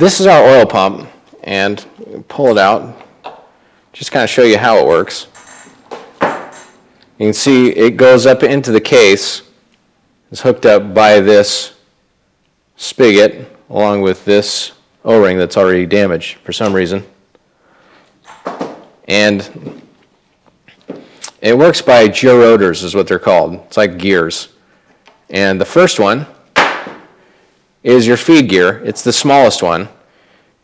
this is our oil pump, and pull it out, just kind of show you how it works. You can see it goes up into the case. It's hooked up by this spigot along with this O-ring that's already damaged for some reason. And it works by gerotors is what they're called. It's like gears. And the first one is your feed gear. It's the smallest one.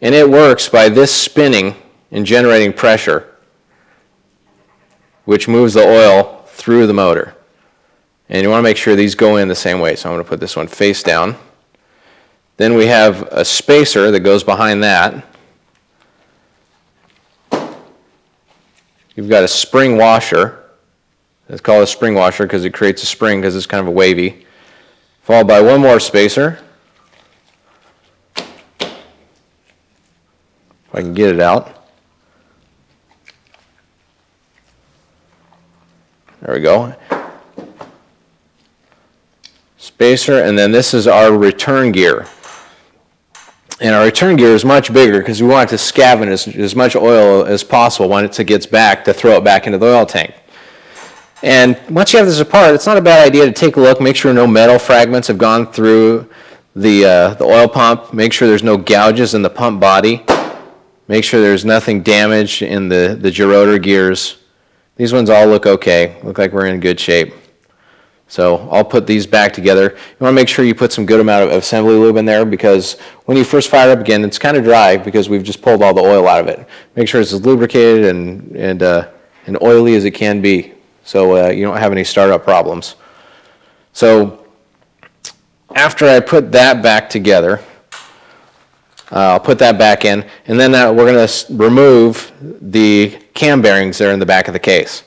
And it works by this spinning and generating pressure, which moves the oil through the motor. And you want to make sure these go in the same way. So I'm going to put this one face down. Then we have a spacer that goes behind that. You've got a spring washer. It's called a spring washer because it creates a spring because it's kind of a wavy. Followed by one more spacer. I can get it out. There we go. Spacer, and then this is our return gear. And our return gear is much bigger because we want it to scavenge as, as much oil as possible once it gets back to throw it back into the oil tank. And once you have this apart, it's not a bad idea to take a look, make sure no metal fragments have gone through the, uh, the oil pump, make sure there's no gouges in the pump body, make sure there's nothing damaged in the, the gerotor gears. These ones all look okay, look like we're in good shape. So I'll put these back together. You want to make sure you put some good amount of assembly lube in there because when you first fire up again, it's kind of dry because we've just pulled all the oil out of it. Make sure it's as lubricated and, and, uh, and oily as it can be so uh, you don't have any startup problems. So after I put that back together, uh, I'll put that back in, and then uh, we're going to remove the cam bearings there in the back of the case.